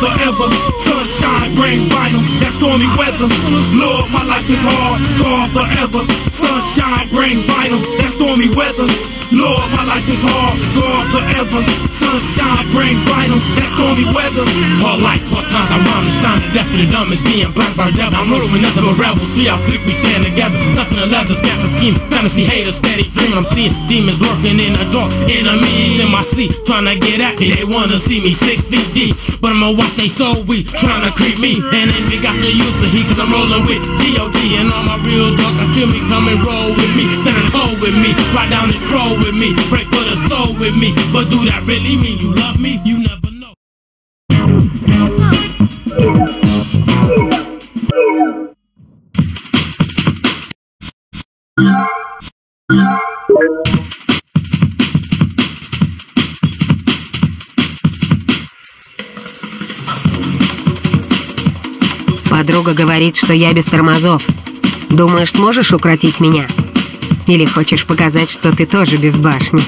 forever. Sunshine brings vinyl, that stormy weather. Lord, my life is hard, scar forever. Sunshine brings vinyl, that stormy weather. Lord, my life is hard, scarred forever. Sunshine brings vinyl, that stormy weather. Hard life, hard times, I rhyme and shine. Deaf and the dumb is being blind by devil. I'm rolling with nothing but rebels. See how click we stand together. Nothing to leather, and scheme. Fantasy haters, steady dreaming. I'm seeing demons lurking in the dark. Enemies in my sleep, trying to get at me. They wanna see me six feet deep. But I'ma watch they so weak, trying to creep me. And then we got to use the heat, cause I'm rolling with G.O.D. And all my real dogs, I feel me coming roll with me. Then hold with me, ride down this road with me. Break for the soul with me. But do that really mean you love me? You never know. Подруга говорит, что я без тормозов. Думаешь, сможешь укротить меня? Или хочешь показать, что ты тоже без башни?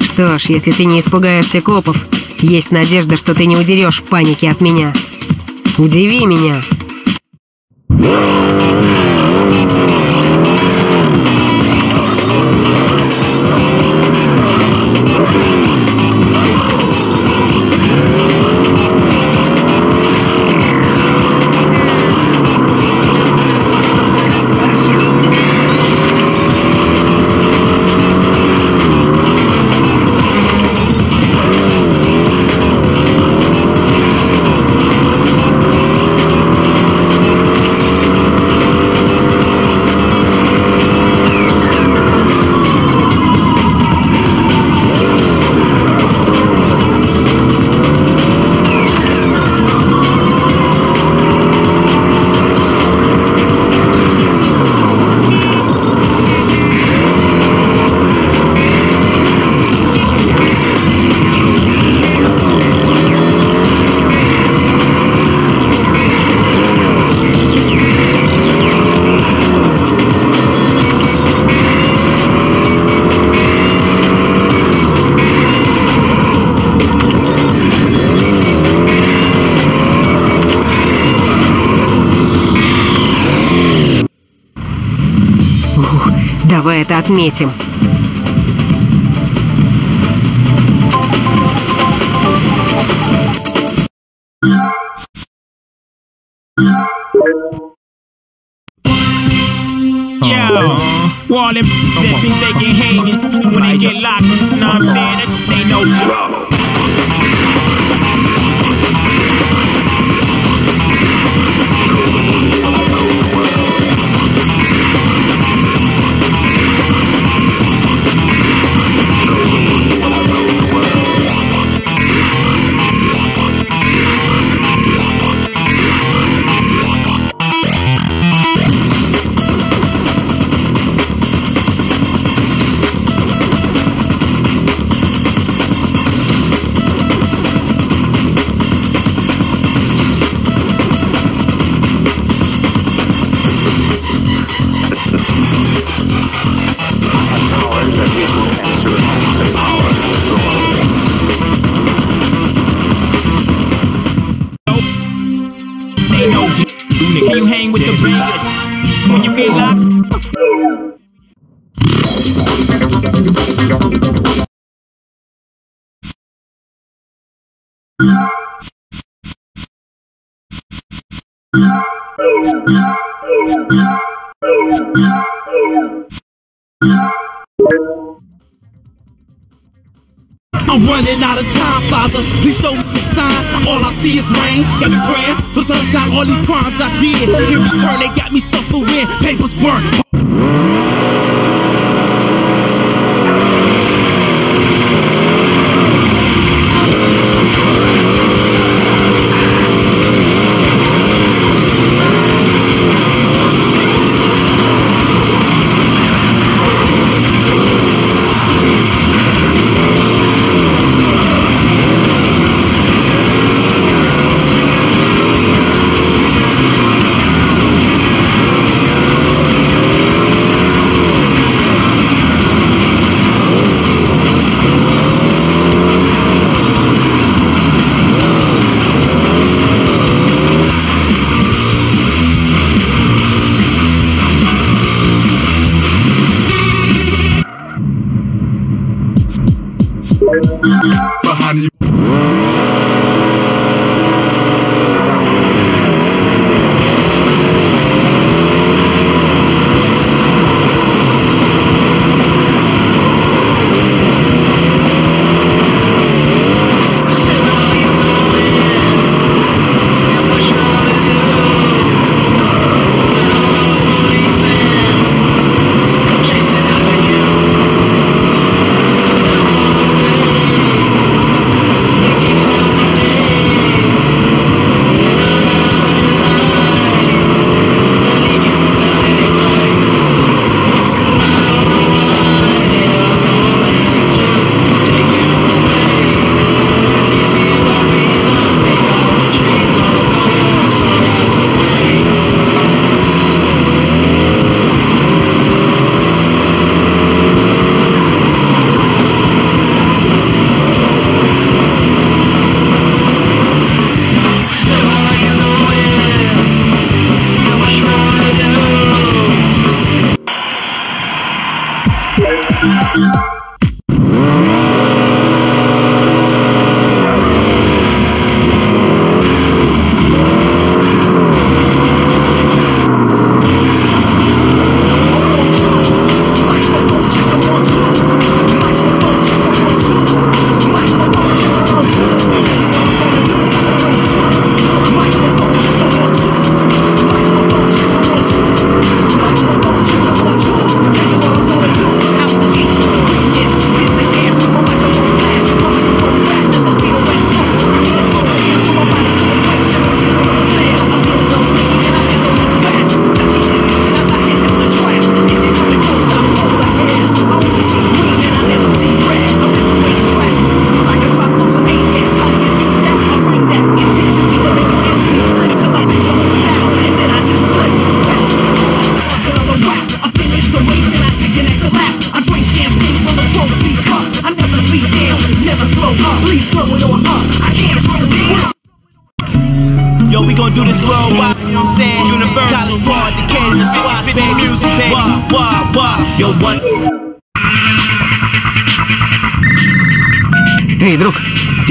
Что ж, если ты не испугаешься копов, есть надежда, что ты не удерешь в панике от меня. Удиви меня. Отметим. Yo, all them they can hang it when they get locked, know what I'm saying? They know when you get locked? I'm running out of time, Father. Please show me a sign. All I see is rain. Got me praying for sunshine. All these crimes I did. In return, they got me suffering. Papers burnt.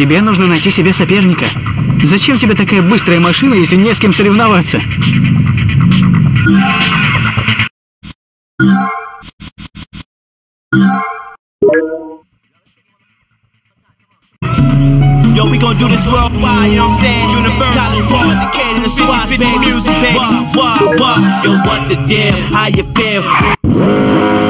Тебе нужно найти себе соперника. Зачем тебе такая быстрая машина, если не с кем соревноваться? Yo, we gon' do this worldwide, you know what I'm saying? Universal, college bar, Decatur, the SWAT, baby, music, baby. Wah, wah, wah. Yo, what the deal? How you feel?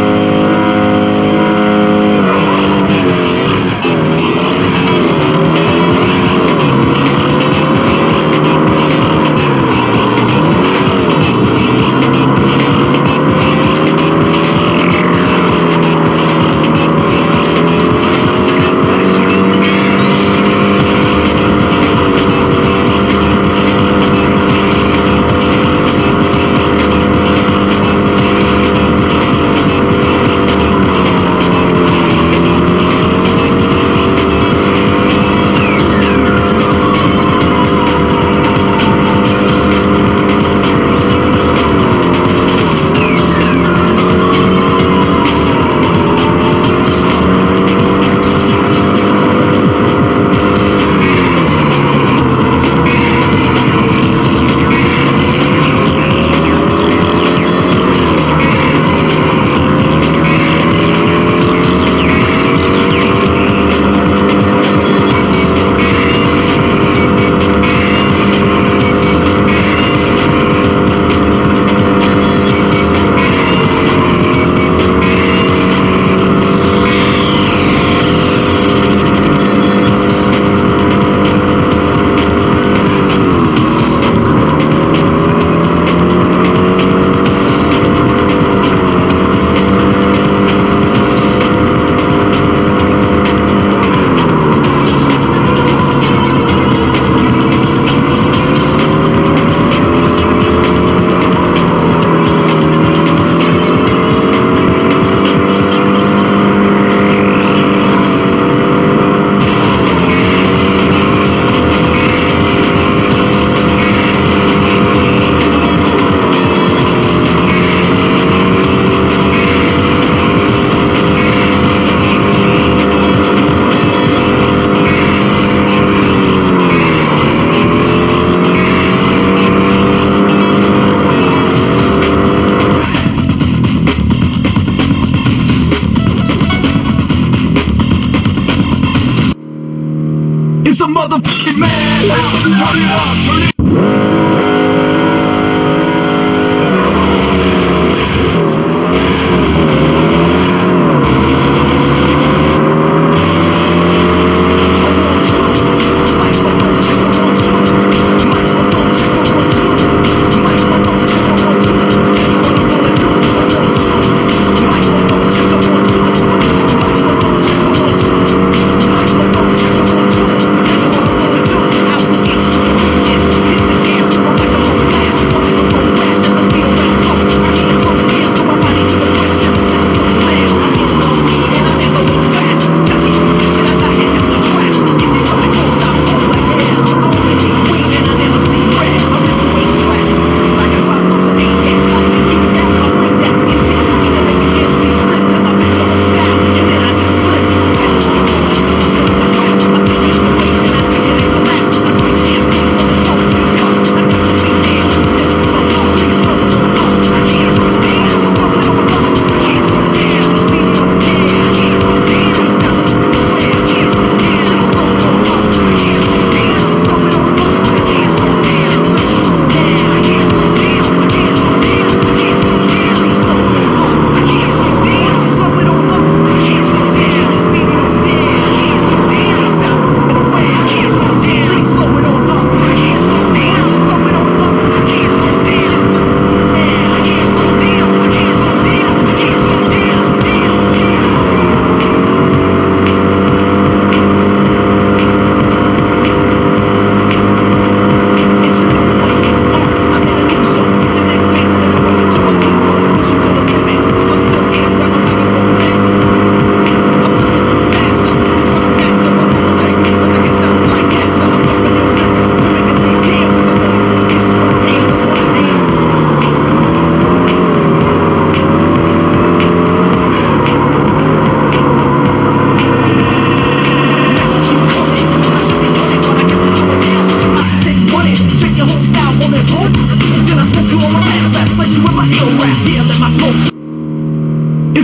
Motherfucking madhouse. Turn it up, turn it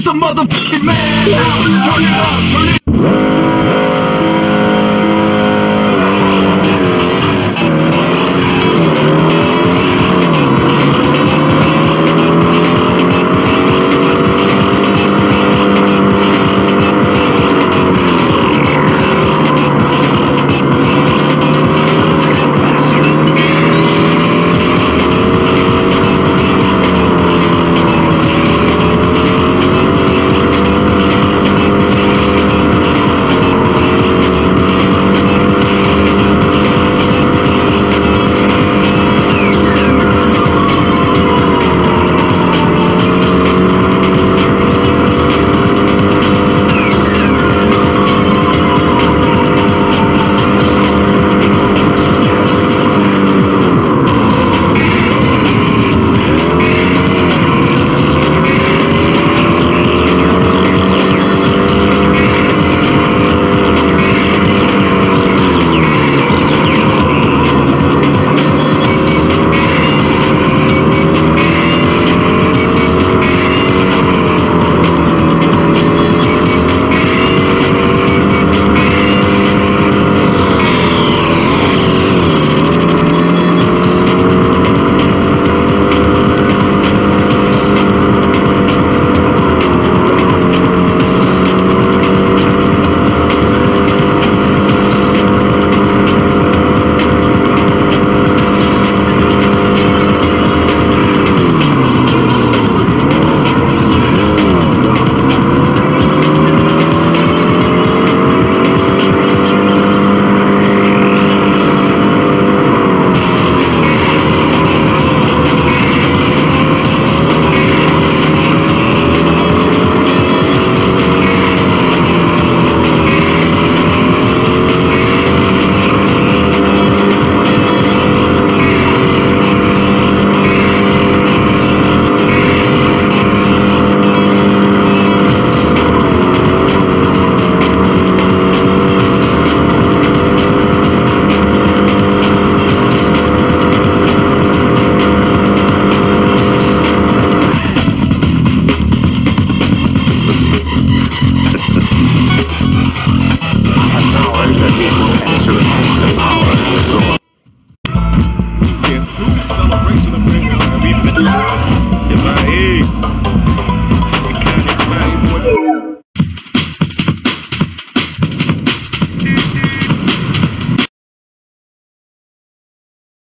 a motherfucking madhouse. Turn it up, turn it